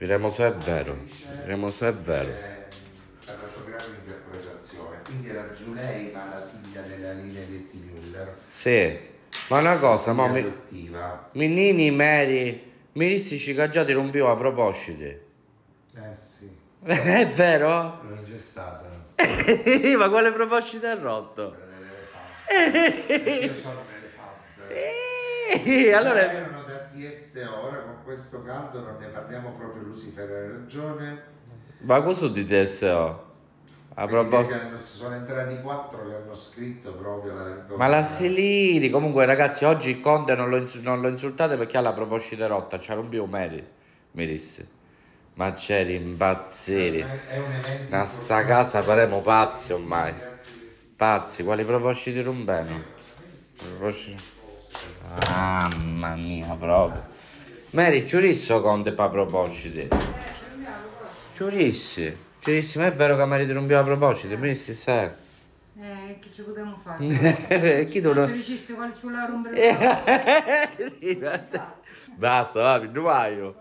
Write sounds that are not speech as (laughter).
Vedremo se è vero. Vedremo se è vero. Eh, per la sua grande interpretazione. Quindi era Zuleima la figlia della Linevetti Müller. Sì. Ma una cosa, figlia mi... Minnini, Mary, Miristici che già ti rompivo a proposito. Eh sì, (laughs) È vero? l'ho ingessata. (laughs) Ma quale proposito è rotto? Quella dell'elefante. (laughs) Io sono un elefante. Eh, allora... Già TSO, ora con questo caldo non ne parliamo proprio, Lucifer ha ragione. Ma questo di TSO? A hanno- sono entrati quattro che hanno scritto proprio la vergogna. Ma la Selini, comunque ragazzi, oggi il Conte non lo, non lo insultate perché ha la proposito rotta, c'è un bio Mary, mi disse. Ma c'eri un evento Da sta casa faremo pazzi ormai. Pazzi, quali propositi rumbeno? Propositi- Mamma mia, proprio. Mary, giurisso Conte pa propositi. Giurissi. Giurissi, ma è vero che Mary ti a propositi? Mi dissi, sai. Eh, che ci potremmo fare? (laughs) Chi tu non... Ci dicesti quale sulla rompere (laughs) Sì, basta, va, io.